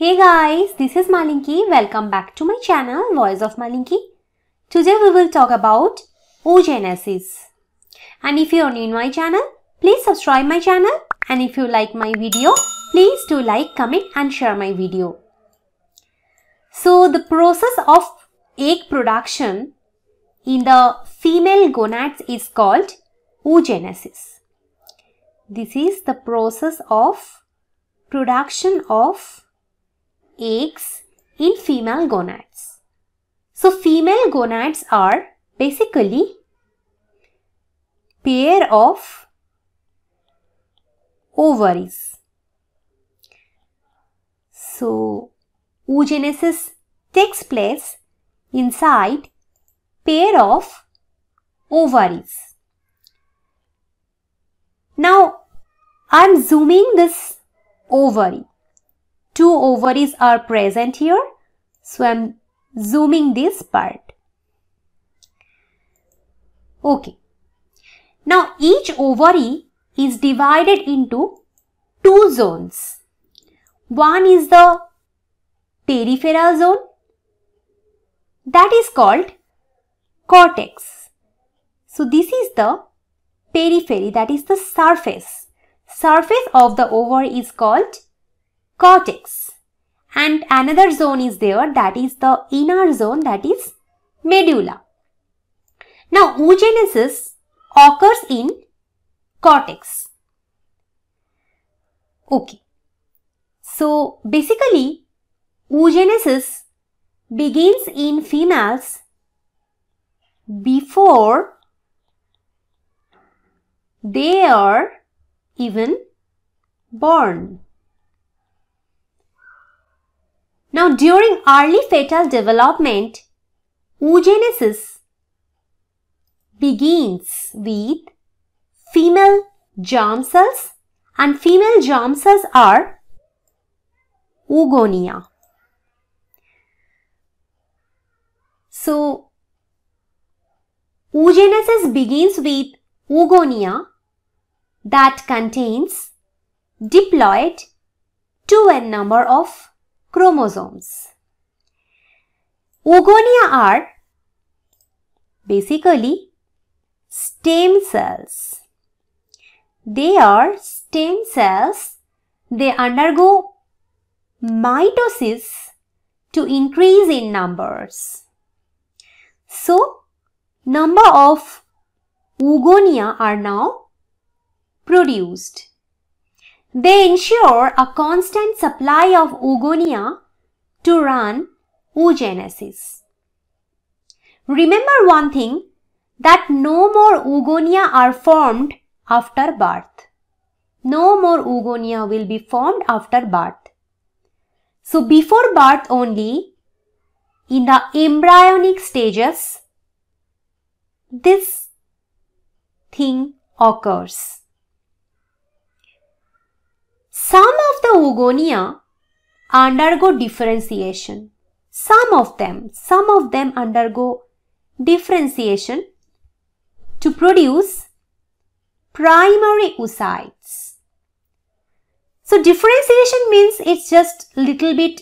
Hey guys, this is Malinki. Welcome back to my channel Voice of Malinki. Today we will talk about oogenesis. And if you are new in my channel, please subscribe my channel. And if you like my video, please do like, comment and share my video. So the process of egg production in the female gonads is called oogenesis. This is the process of production of eggs in female gonads. So female gonads are basically pair of ovaries. So oogenesis takes place inside pair of ovaries. Now I am zooming this ovary two ovaries are present here. So I am zooming this part. Okay. Now each ovary is divided into two zones. One is the peripheral zone that is called cortex. So this is the periphery that is the surface. Surface of the ovary is called cortex and another zone is there that is the inner zone that is medulla. Now oogenesis occurs in cortex. Okay. So basically oogenesis begins in females before they are even born. Now during early fetal development, oogenesis begins with female germ cells and female germ cells are oogonia. So, oogenesis begins with oogonia that contains diploid 2n number of chromosomes. Oogonia are basically stem cells. They are stem cells. They undergo mitosis to increase in numbers. So, number of oogonia are now produced. They ensure a constant supply of oogonia to run oogenesis. Remember one thing that no more oogonia are formed after birth. No more oogonia will be formed after birth. So before birth only, in the embryonic stages, this thing occurs. Some of the oogonia undergo differentiation. Some of them, some of them undergo differentiation to produce primary oocytes. So differentiation means it's just little bit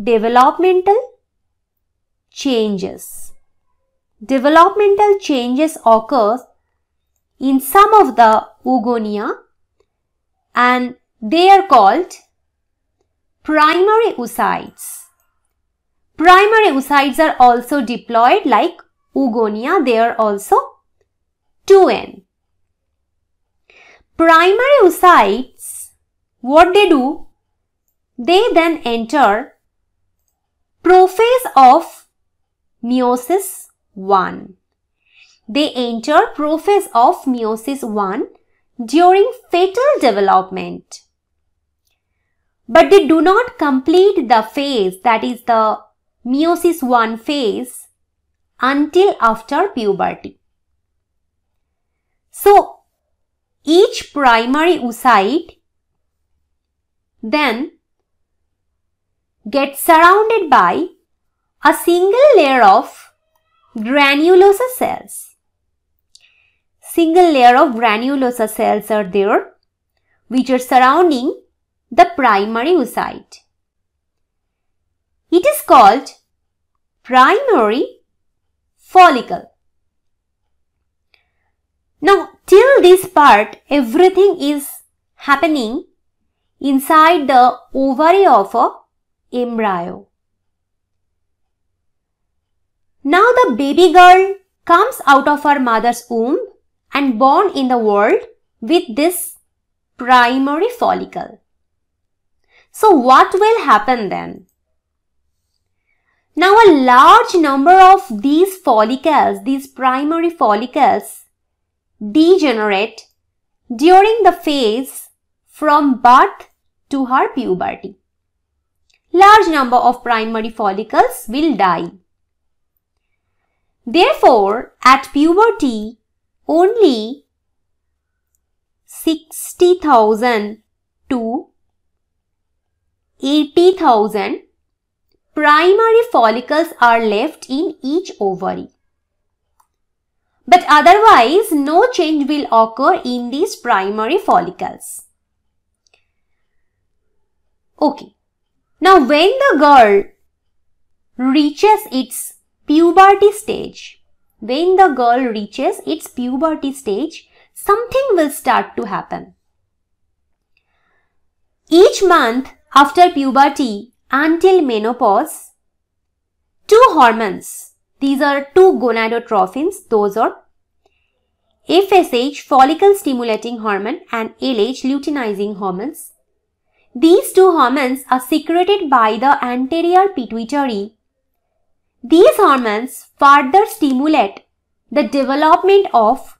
developmental changes. Developmental changes occur in some of the oogonia and they are called primary oocytes. Primary oocytes are also diploid like oogonia. They are also 2n. Primary oocytes, what they do? They then enter prophase of meiosis 1. They enter prophase of meiosis 1 during fetal development. But they do not complete the phase that is the meiosis 1 phase until after puberty. So, each primary oocyte then gets surrounded by a single layer of granulosa cells single layer of granulosa cells are there which are surrounding the primary oocyte. It is called primary follicle. Now, till this part, everything is happening inside the ovary of a embryo. Now the baby girl comes out of her mother's womb and born in the world with this primary follicle. So what will happen then? Now a large number of these follicles, these primary follicles degenerate during the phase from birth to her puberty. Large number of primary follicles will die. Therefore, at puberty, only 60,000 to 80,000 primary follicles are left in each ovary. But otherwise, no change will occur in these primary follicles. Okay. Now, when the girl reaches its puberty stage, when the girl reaches its puberty stage, something will start to happen. Each month after puberty until menopause, two hormones these are two gonadotrophins. Those are FSH, follicle stimulating hormone and LH, luteinizing hormones. These two hormones are secreted by the anterior pituitary. These hormones further stimulate the development of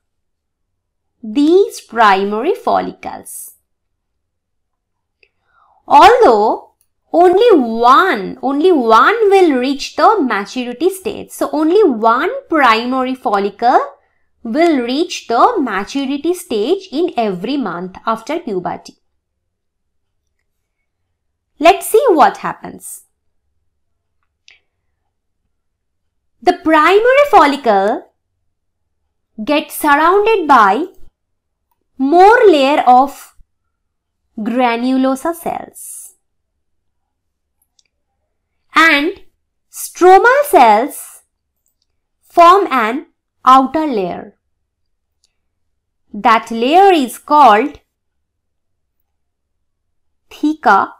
these primary follicles. Although only one, only one will reach the maturity stage. So only one primary follicle will reach the maturity stage in every month after puberty. Let's see what happens. The primary follicle gets surrounded by more layer of granulosa cells and stromal cells form an outer layer. That layer is called theca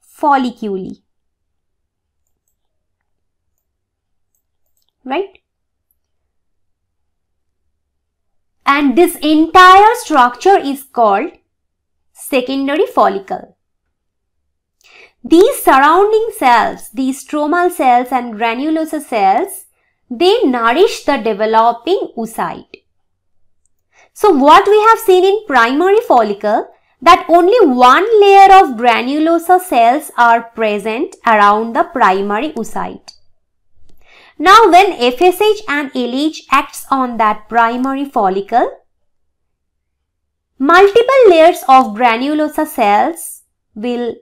folliculi. Right? And this entire structure is called secondary follicle. These surrounding cells, these stromal cells and granulosa cells, they nourish the developing oocyte. So what we have seen in primary follicle that only one layer of granulosa cells are present around the primary oocyte. Now when FSH and LH acts on that primary follicle, multiple layers of granulosa cells will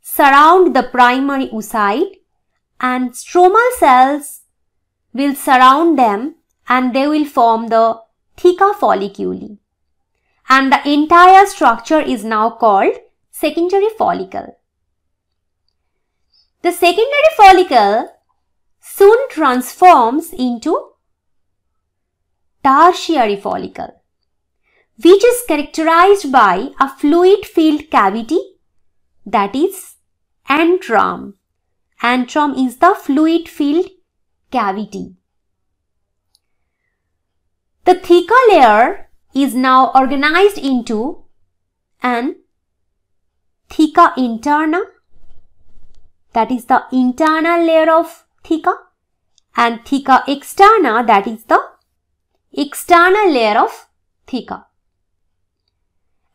surround the primary oocyte and stromal cells will surround them and they will form the theca folliculi. And the entire structure is now called secondary follicle. The secondary follicle soon transforms into tertiary follicle which is characterized by a fluid filled cavity that is antrum. Antrum is the fluid filled cavity. The theca layer is now organized into an theca interna that is the internal layer of theca and theca externa that is the external layer of theca.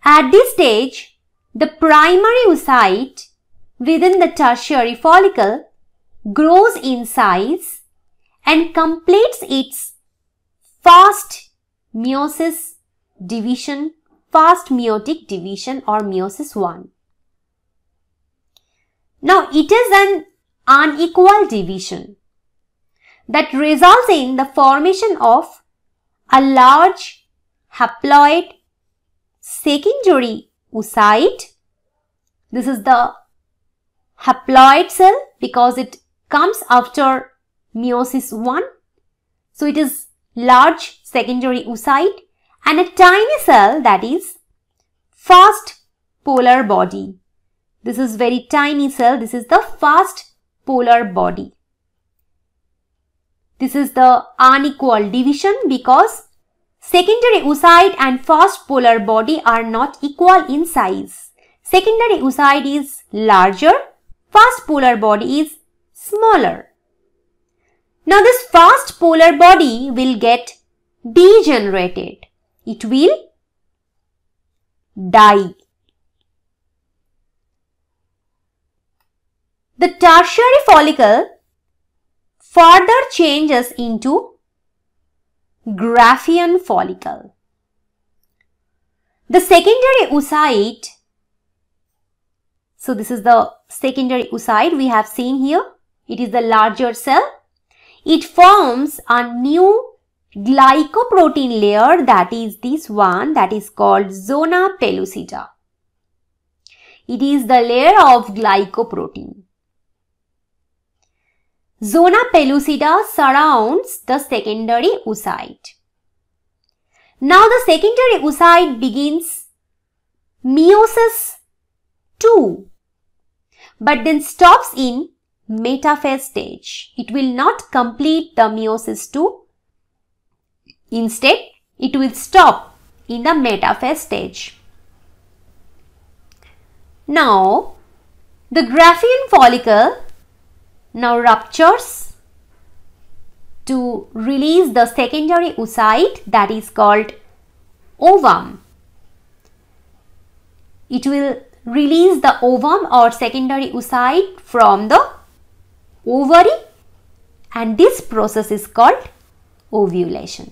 At this stage, the primary oocyte within the tertiary follicle grows in size and completes its fast meiosis division, fast meiotic division or meiosis 1. Now it is an unequal division that results in the formation of a large haploid secondary oocyte. This is the haploid cell because it comes after meiosis 1. So it is large secondary oocyte and a tiny cell that is fast polar body. This is very tiny cell. This is the fast polar body. This is the unequal division because secondary oocyte and fast polar body are not equal in size. Secondary oocyte is larger, fast polar body is smaller. Now this fast polar body will get degenerated. It will die. The tertiary follicle further changes into Graafian follicle. The secondary oocyte, so this is the secondary oocyte we have seen here. It is the larger cell. It forms a new glycoprotein layer that is this one that is called zona pellucida. It is the layer of glycoprotein. Zona pellucida surrounds the secondary oocyte. Now the secondary oocyte begins meiosis 2 but then stops in metaphase stage. It will not complete the meiosis 2. Instead, it will stop in the metaphase stage. Now, the Graafian follicle now ruptures to release the secondary oocyte that is called ovum. It will release the ovum or secondary oocyte from the ovary and this process is called ovulation.